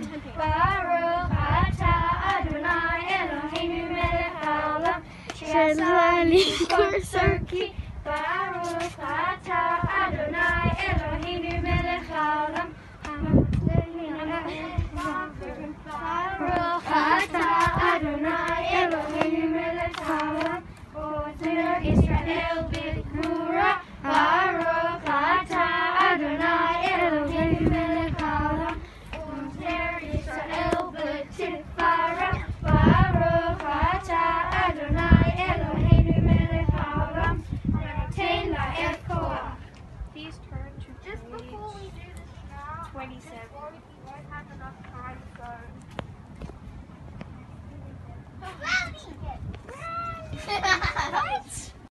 Baruch atah Adonai Eloheinu melech haolam Shalali Korsarki. Baruch atah Adonai Eloheinu melech haolam Baruch atah Adonai Eloheinu melech haolam Ozer Israel b'gvura Baruch atah Adonai Eloheinu Please turn to Just before we page do this now, 27. before we